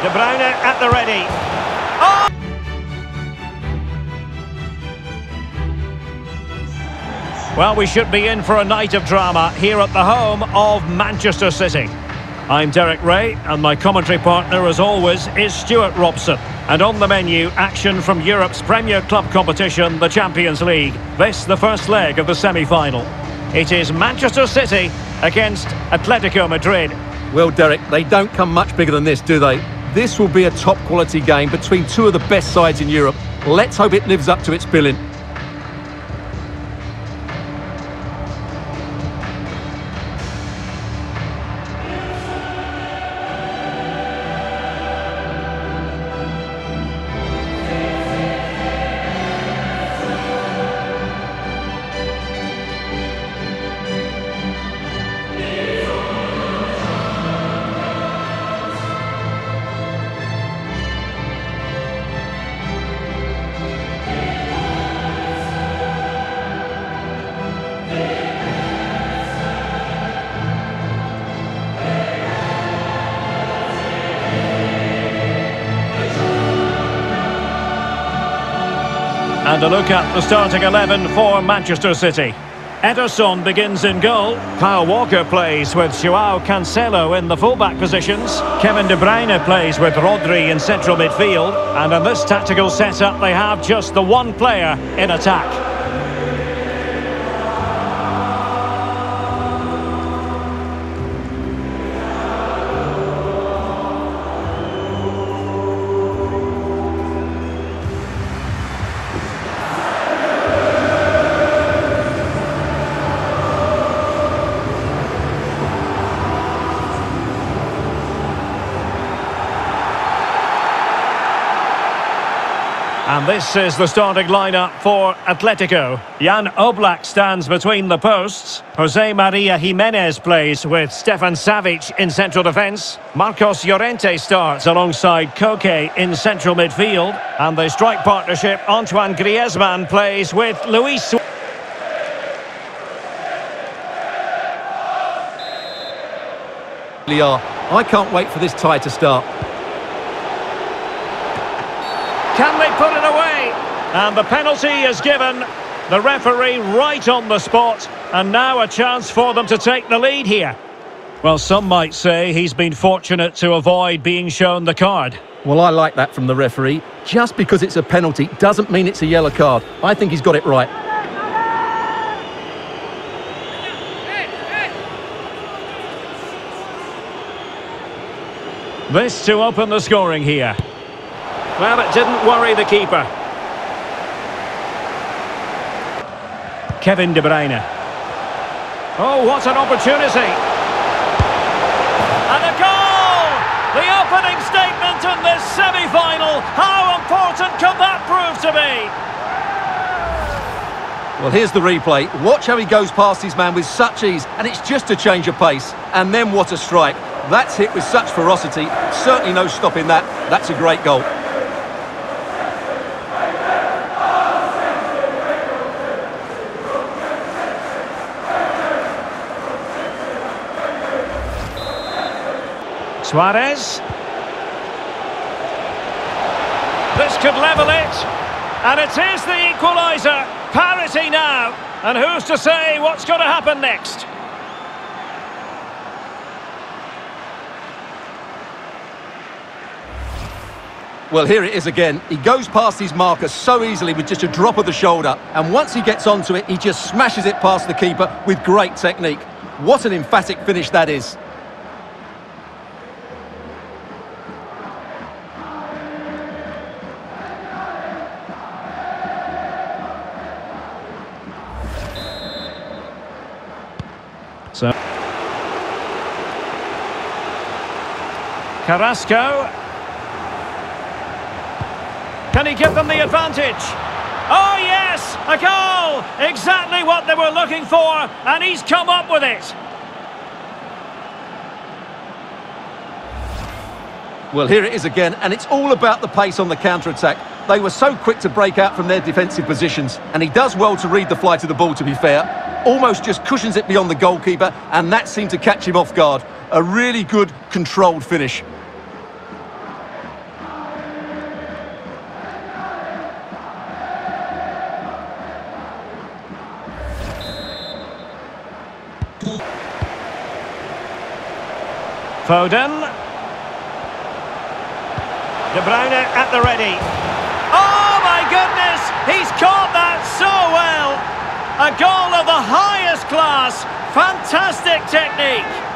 De Bruyne at the ready. Oh! Well, we should be in for a night of drama here at the home of Manchester City. I'm Derek Ray, and my commentary partner, as always, is Stuart Robson. And on the menu, action from Europe's premier club competition, the Champions League. This, the first leg of the semi-final. It is Manchester City against Atletico Madrid. Well, Derek, they don't come much bigger than this, do they? This will be a top-quality game between two of the best sides in Europe. Let's hope it lives up to its billing. And a look at the starting 11 for Manchester City. Ederson begins in goal. Kyle Walker plays with Joao Cancelo in the fullback positions. Kevin De Bruyne plays with Rodri in central midfield. And in this tactical setup, they have just the one player in attack. And this is the starting lineup for Atletico. Jan Oblak stands between the posts. Jose Maria Gimenez plays with Stefan Savic in central defence. Marcos Llorente starts alongside Koke in central midfield. And the strike partnership, Antoine Griezmann plays with Luis. I can't wait for this tie to start. Can they put it away? And the penalty is given. The referee right on the spot. And now a chance for them to take the lead here. Well, some might say he's been fortunate to avoid being shown the card. Well, I like that from the referee. Just because it's a penalty doesn't mean it's a yellow card. I think he's got it right. This to open the scoring here. Well, it didn't worry the keeper. Kevin De Bruyne. Oh, what an opportunity. And a goal! The opening statement in this semi-final. How important can that prove to be? Well, here's the replay. Watch how he goes past his man with such ease, and it's just a change of pace. And then what a strike. That's hit with such ferocity. Certainly no stopping that. That's a great goal. Suarez. This could level it. And it is the equaliser. Parity now. And who's to say what's going to happen next? Well, here it is again. He goes past his marker so easily with just a drop of the shoulder. And once he gets onto it, he just smashes it past the keeper with great technique. What an emphatic finish that is. Carrasco. Can he give them the advantage? Oh yes, a goal! Exactly what they were looking for, and he's come up with it. Well, here it is again, and it's all about the pace on the counter-attack. They were so quick to break out from their defensive positions, and he does well to read the flight of the ball, to be fair. Almost just cushions it beyond the goalkeeper, and that seemed to catch him off guard. A really good, controlled finish. Foden. De Bruyne at the ready. Oh my goodness! He's caught that so well! A goal of the highest class. Fantastic technique.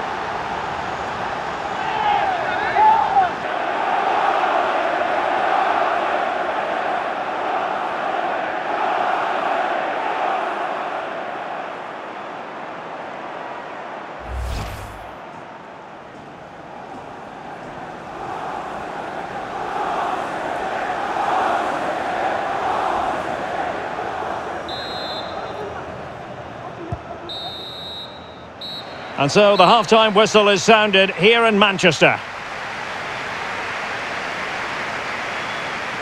And so the half-time whistle is sounded here in Manchester.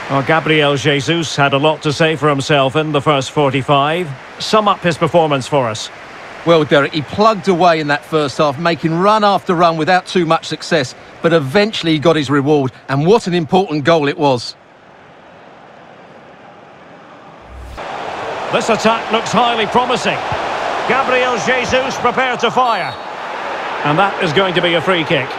Well, Gabriel Jesus had a lot to say for himself in the first 45. Sum up his performance for us. Well, Derek, he plugged away in that first half, making run after run without too much success, but eventually he got his reward, and what an important goal it was. This attack looks highly promising. Gabriel Jesus prepared to fire. And that is going to be a free kick.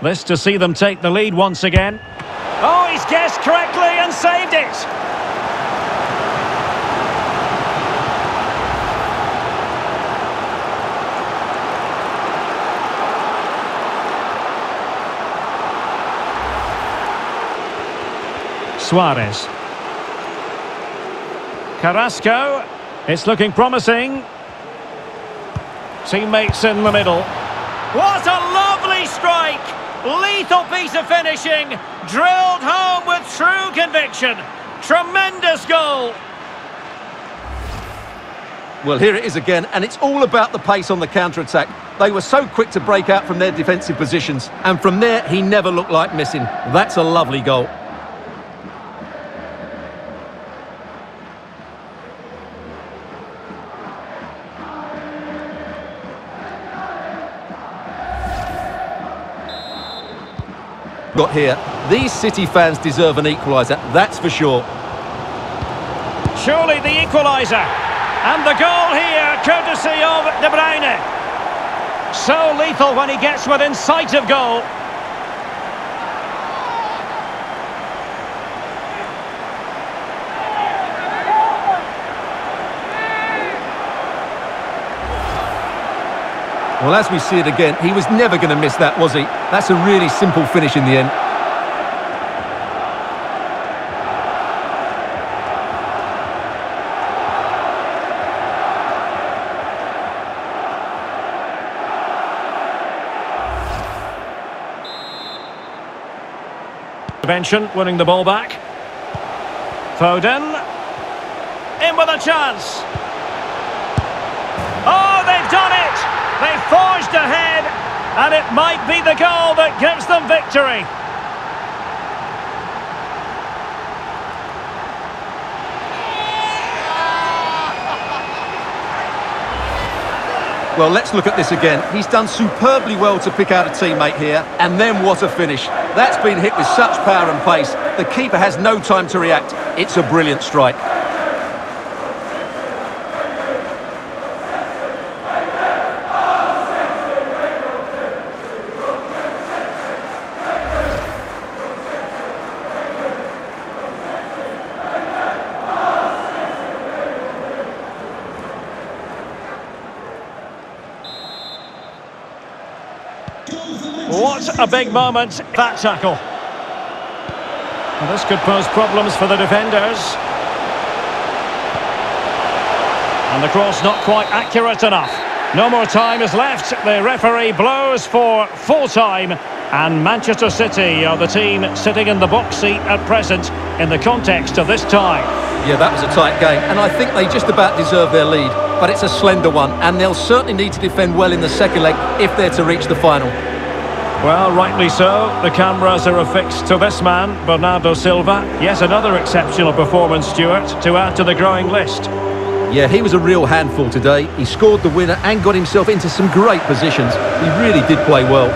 This to see them take the lead once again. Oh, he's guessed correctly and saved it! Suarez. Carrasco. It's looking promising. Teammates in the middle. What a lovely strike! Lethal piece of finishing, drilled home with true conviction. Tremendous goal. Well, here it is again, and it's all about the pace on the counter-attack. They were so quick to break out from their defensive positions, and from there, he never looked like missing. That's a lovely goal. Got here. These City fans deserve an equaliser, that's for sure. Surely the equaliser. And the goal here, courtesy of De Bruyne. So lethal when he gets within sight of goal. Well, as we see it again, he was never going to miss that, was he? That's a really simple finish in the end. Intervention, winning the ball back. Foden. In with a chance. And it might be the goal that gives them victory. Well, let's look at this again. He's done superbly well to pick out a teammate here, and then what a finish. That's been hit with such power and pace. The keeper has no time to react. It's a brilliant strike. What a big moment, that tackle. Well, this could pose problems for the defenders. And the cross not quite accurate enough. No more time is left. The referee blows for full time. And Manchester City are the team sitting in the box seat at present in the context of this tie. Yeah, that was a tight game. And I think they just about deserve their lead. But it's a slender one. And they'll certainly need to defend well in the second leg if they're to reach the final. Well, rightly so. The cameras are affixed to this man, Bernardo Silva. Yet another exceptional performance, Stuart, to add to the growing list. Yeah, he was a real handful today. He scored the winner and got himself into some great positions. He really did play well.